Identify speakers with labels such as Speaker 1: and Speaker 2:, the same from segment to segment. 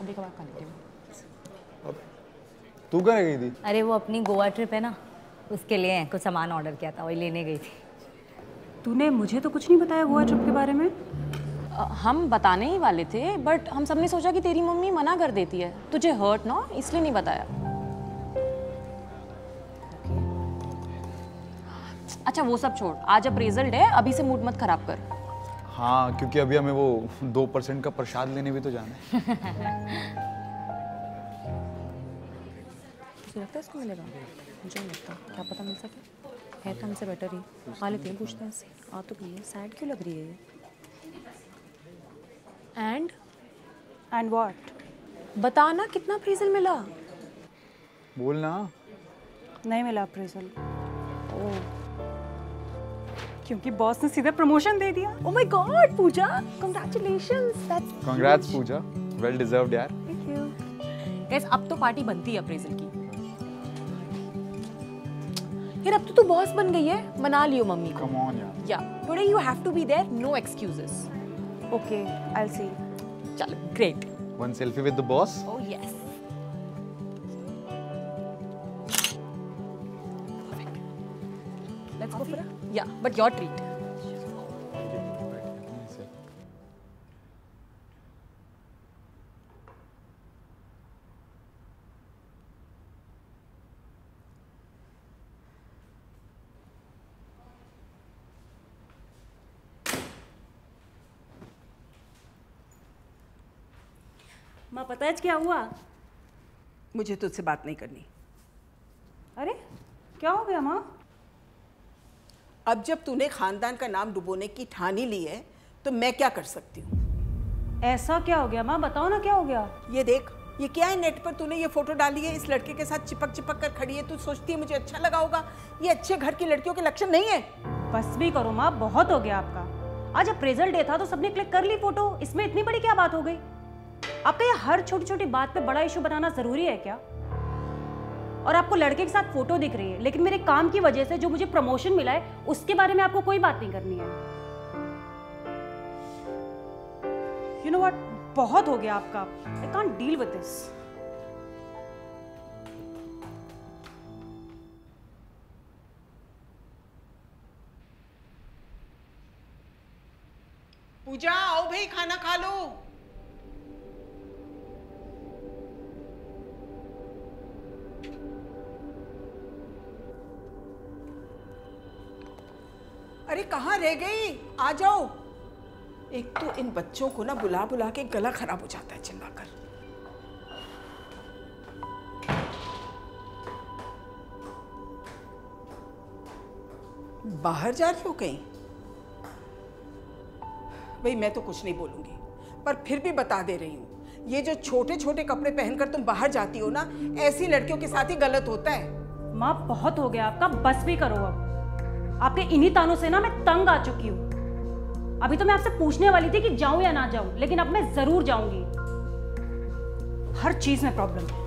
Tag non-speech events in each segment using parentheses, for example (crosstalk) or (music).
Speaker 1: कभी कभार खा लेती हूँ
Speaker 2: अब तू कहाँ गई थी?
Speaker 3: अरे वो अपनी गोवा ट्रिप है ना उसके लिए कुछ सामान ऑर्डर किया था वही लेने गई थी।
Speaker 4: तूने मुझे तो कुछ नहीं बताया गोवा ट्रिप के बारे में?
Speaker 1: हम बताने ही वाले थे बट हम सबने सोचा कि तेरी मम्मी मना कर देती है। तुझे हर्ट ना इसलिए नहीं बताया। अच्छा वो सब छोड़। आज अब रिज़ल्ट है अभी से मूड मत खराब कर।
Speaker 2: हाँ क्योंकि अभी हमें वो (laughs) दो परसेंट का प्रसाद लेने भी तो जाना है।
Speaker 1: लगता है इसको मिलेगा मुझे नहीं लगता। क्या पता मिल सके? है तो हमसे बेटर ही। खा लेते हैं पूछते हैं आ तो गई है। सैड क्यों लग रही है ये? एंड
Speaker 4: एंड वॉट
Speaker 1: बताना कितना अप्रेजल मिला?
Speaker 2: बोलना।
Speaker 4: नहीं मिला अप्रेजल क्योंकि बॉस ने सीधा प्रमोशन दे दिया।
Speaker 1: Oh my god, Pooja! Congratulations! That's
Speaker 2: congrats Pooja. Well deserved यार.
Speaker 1: Thank you. Guys, अब तो पार्टी बनती है अप्रेजल की। यार अब तो तू बॉस बन गई है। मना लियो मम्मी को।
Speaker 2: कम ऑन यार.
Speaker 1: या today you have to be there no excuses
Speaker 4: okay I will see
Speaker 1: चलो great
Speaker 2: one selfie with the boss
Speaker 1: Oh yes. Yeah, but your treat.
Speaker 4: माँ पता है क्या हुआ?
Speaker 5: मुझे तुझसे बात नहीं करनी।
Speaker 4: अरे क्या हो गया माँ?
Speaker 5: अब जब तूने खानदान का नाम डुबोने की ठानी ली है तो मैं क्या कर सकती हूँ?
Speaker 4: ऐसा क्या हो गया माँ? बताओ ना क्या हो गया?
Speaker 5: ये देख ये क्या है नेट पर तूने ये फ़ोटो डाली है? इस लड़के के साथ चिपक चिपक कर खड़ी है तू सोचती है मुझे अच्छा लगा होगा। ये अच्छे घर की लड़कियों के लक्षण नहीं है।
Speaker 4: बस भी करो माँ बहुत हो गया आपका। आज अप्रेजल डे था तो सबने क्लिक कर ली फ़ोटो इसमें इतनी बड़ी क्या बात हो गई? आपका ये हर छोटी छोटी बात पे बड़ा इशू बनाना ज़रूरी है क्या? और आपको लड़के के साथ फ़ोटो दिख रही है, लेकिन मेरे काम की वजह से जो मुझे प्रमोशन मिला है, उसके बारे में आपको कोई बात नहीं करनी है। यू नो व्हाट बहुत हो गया आपका। I can't deal with this
Speaker 5: Pooja, आओ भाई, खाना खा लो। अरे कहाँ रह गई? आ जाओ। एक तो इन बच्चों को ना बुला बुला के गला खराब हो जाता है, चिल्लाकर। बाहर जा रही हो कहीं? भाई, मैं तो कुछ नहीं बोलूँगी, पर फिर भी बता दे रही हूँ। ये जो छोटे छोटे कपड़े पहनकर तुम बाहर जाती हो ना, ऐसी लड़कियों के साथ ही गलत होता है।
Speaker 4: माँ, बहुत हो गया आपका, बस भी करो अब। आपके इन्हीं तानों से ना मैं तंग आ चुकी हूँ। अभी तो मैं आपसे पूछने वाली थी कि जाऊँ या ना जाऊँ लेकिन अब मैं ज़रूर जाऊँगी। हर चीज़ में प्रॉब्लम है।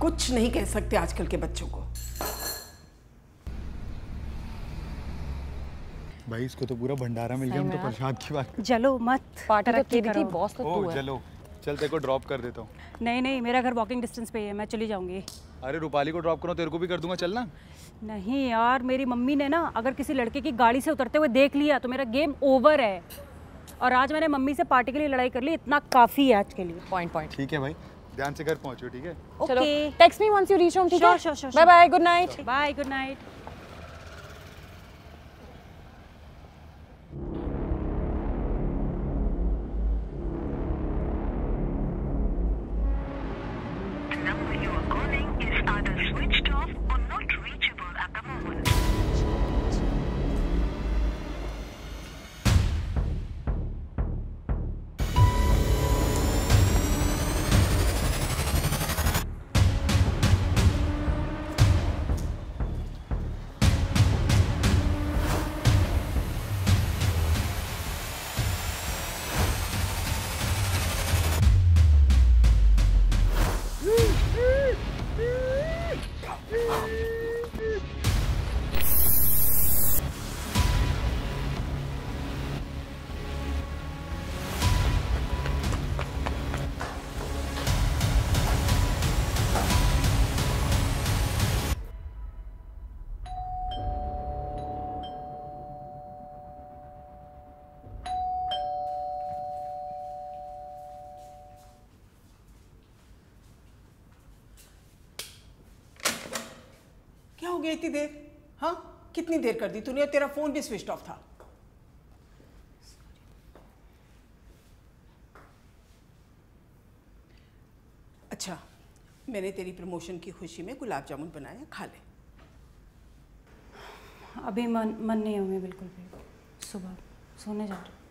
Speaker 5: कुछ नहीं कह सकते आजकल के बच्चों को।
Speaker 2: भाई इसको तो पूरा भंडारा मिल गया हम तो प्रसाद की बात
Speaker 4: चलो मत।
Speaker 1: पार्टी तो तेरी थी बॉस तो तू है।
Speaker 2: चलो चल तेरे को ड्रॉप कर देता हूँ।
Speaker 4: नहीं नहीं मेरा घर वॉकिंग डिस्टेंस पे ही है मैं चली जाऊँगी।
Speaker 2: अरे रूपाली को ड्रॉप करो तेरे को भी कर दूँगा चलना।
Speaker 4: नहीं यार मेरी मम्मी ने ना अगर किसी लड़के की गाड़ी से उतरते हुए देख लिया तो मेरा गेम ओवर है। और आज मैंने मम्मी से पार्टी के लिए लड़ाई कर ली इतना काफ़ी है आज के लिए।
Speaker 1: पॉइंट पॉइंट
Speaker 2: ठीक है भाई ध्यान से घर पहुंचो ठीक है?
Speaker 4: Okay
Speaker 1: text me once you reach home ठीक है? Bye bye good night
Speaker 4: bye good night
Speaker 5: गया इतनी देर? हाँ? कितनी देर कर दी तूने? और तेरा फ़ोन भी स्विच ऑफ़ था। अच्छा मैंने तेरी प्रमोशन की खुशी में गुलाब जामुन बनाया, खा ले।
Speaker 4: अभी मन मन नहीं है बिल्कुल भी। सुबह सोने जा रहे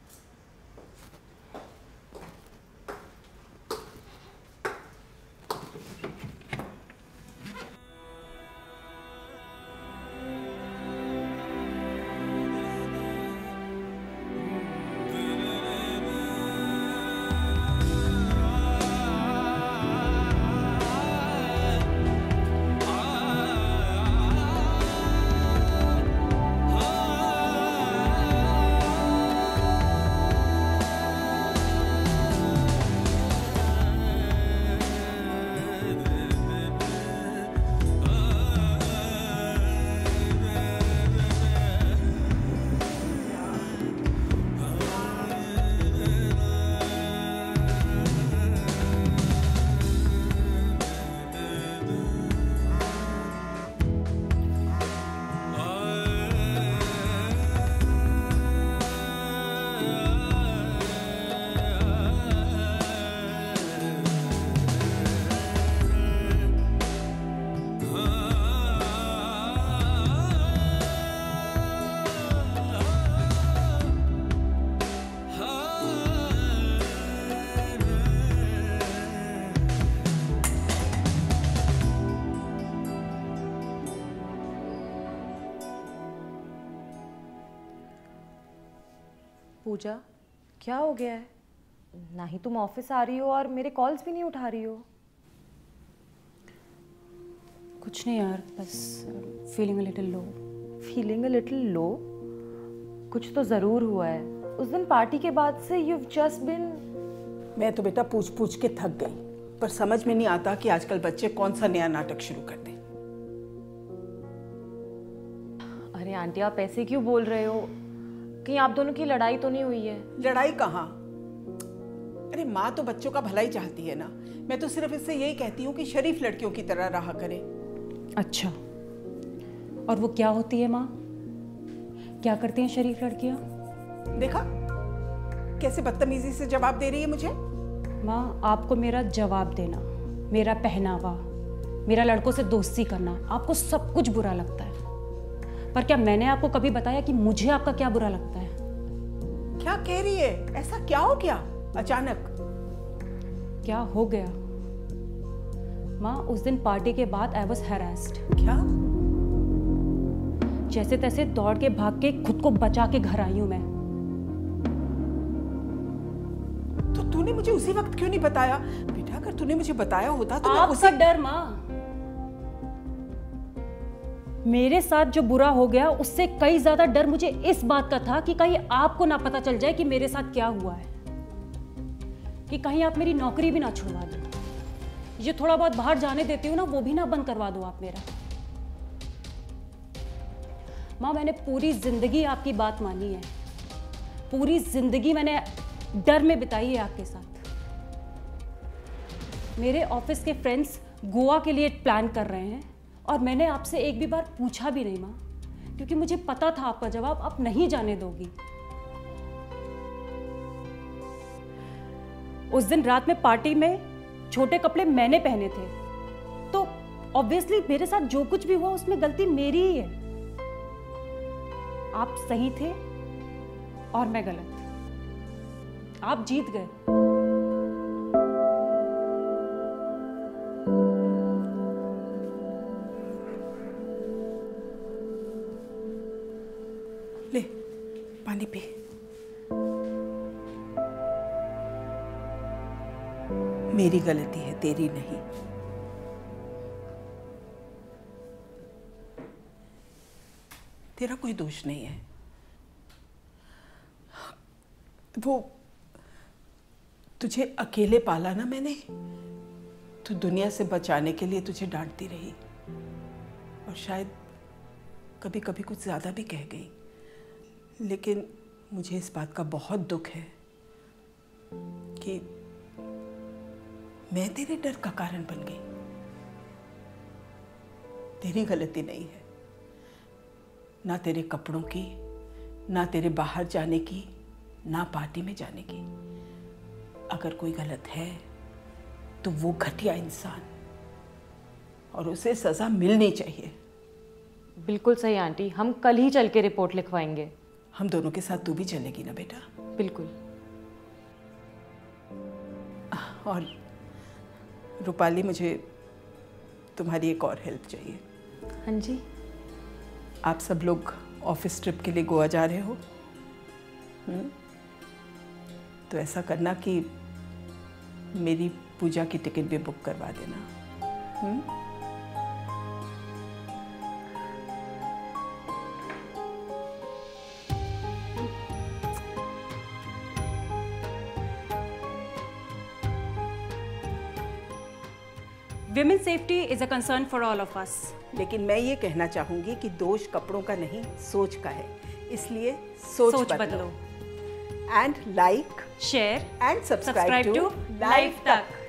Speaker 1: पूजा? क्या हो गया है? ना ही तुम ऑफ़िस आ रही हो और मेरे कॉल्स भी नहीं उठा रही हो।
Speaker 4: कुछ नहीं यार बस feeling little low
Speaker 1: feeling a little low कुछ तो ज़रूर हुआ है। उस दिन पार्टी के बाद से यू जस्ट बिन
Speaker 5: मैं तो बेटा पूछ पूछ के थक गई पर समझ में नहीं आता कि आजकल बच्चे कौन सा नया नाटक शुरू कर दें
Speaker 1: अरे आंटी आप ऐसे क्यों बोल रहे हो? कहीं आप दोनों की लड़ाई तो नहीं हुई है?
Speaker 5: लड़ाई कहाँ? अरे माँ तो बच्चों का भला ही चाहती है ना। मैं तो सिर्फ़ इससे यही कहती हूँ कि शरीफ लड़कियों की तरह रहा करे।
Speaker 4: अच्छा। और वो क्या होती है माँ? क्या करती हैं शरीफ लड़कियाँ?
Speaker 5: देखा? कैसे बदतमीजी से जवाब दे रही है मुझे?
Speaker 4: माँ आपको मेरा जवाब देना मेरा पहनावा मेरा लड़कों से दोस्ती करना आपको सब कुछ बुरा लगता है। पर क्या मैंने आपको कभी बताया कि मुझे आपका क्या बुरा लगता है?
Speaker 5: क्या कह रही है? ऐसा क्या हो गया? अचानक।
Speaker 4: क्या हो गया? माँ उस दिन पार्टी के बाद आई वॉज़ हेरास्ड
Speaker 5: क्या?
Speaker 4: जैसे तैसे दौड़ के भाग के खुद को बचा के घर आई हूँ मैं।
Speaker 5: तो तूने मुझे उसी वक्त क्यों नहीं बताया? बेटा अगर तूने मुझे बताया होता तो
Speaker 4: आपका
Speaker 5: उसी
Speaker 4: डर माँ। मेरे साथ जो बुरा हो गया, उससे कई ज़्यादा डर मुझे इस बात का था कि कहीं आपको ना पता चल जाए कि मेरे साथ क्या हुआ है। कि कहीं आप मेरी नौकरी भी ना छुड़वा दो। ये थोड़ा बहुत बाहर जाने देती हूँ ना, वो भी ना बंद करवा दो आप मेरा। माँ, मैंने पूरी ज़िंदगी आपकी बात मानी है। पूरी ज़िंदगी मैंने डर में बिताई है आपके साथ। मेरे ऑफ़िस के फ्रेंड्स गोवा के लिए प्लान कर रहे हैं। और मैंने आपसे एक भी बार पूछा भी नहीं, माँ। क्योंकि मुझे पता था आपका जवाब आप नहीं जाने दोगी। उस दिन रात में पार्टी में छोटे कपड़े मैंने पहने थे। तो ऑब्वियसली मेरे साथ जो कुछ भी हुआ, उसमें गलती मेरी ही है। आप सही थे और मैं गलत। आप जीत गए।
Speaker 5: गलती है, तेरी नहीं। तेरा कोई दोष नहीं है। वो तुझे अकेले पाला ना मैंने? तो दुनिया से बचाने के लिए तुझे डांटती रही। और शायद कभी कभी कुछ ज़्यादा भी कह गई। लेकिन मुझे इस बात का बहुत दुख है कि मैं तेरे डर का कारण बन गई। तेरी गलती नहीं है। ना तेरे कपड़ों की ना तेरे बाहर जाने की ना पार्टी में जाने की। अगर कोई गलत है तो वो घटिया इंसान। और उसे सज़ा मिलनी चाहिए।
Speaker 4: बिल्कुल सही आंटी। हम कल ही चल के रिपोर्ट लिखवाएँगे।
Speaker 5: हम दोनों के साथ तू भी चलेगी ना बेटा?
Speaker 4: बिल्कुल।
Speaker 5: और रूपाली मुझे तुम्हारी एक और हेल्प चाहिए
Speaker 4: हाँ जी
Speaker 5: आप सब लोग ऑफ़िस ट्रिप के लिए गोवा जा रहे हो हुँ? तो ऐसा करना कि मेरी पूजा की टिकट भी बुक करवा देना हम्म?
Speaker 4: Women safety is a concern for all of us
Speaker 5: लेकिन मैं ये कहना चाहूँगी कि दोष कपड़ों का नहीं सोच का है। इसलिए सोच,
Speaker 4: सोच
Speaker 5: बदलो। And like
Speaker 4: share
Speaker 5: and
Speaker 4: subscribe
Speaker 5: to
Speaker 4: life तक